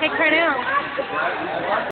Hey, Cornell.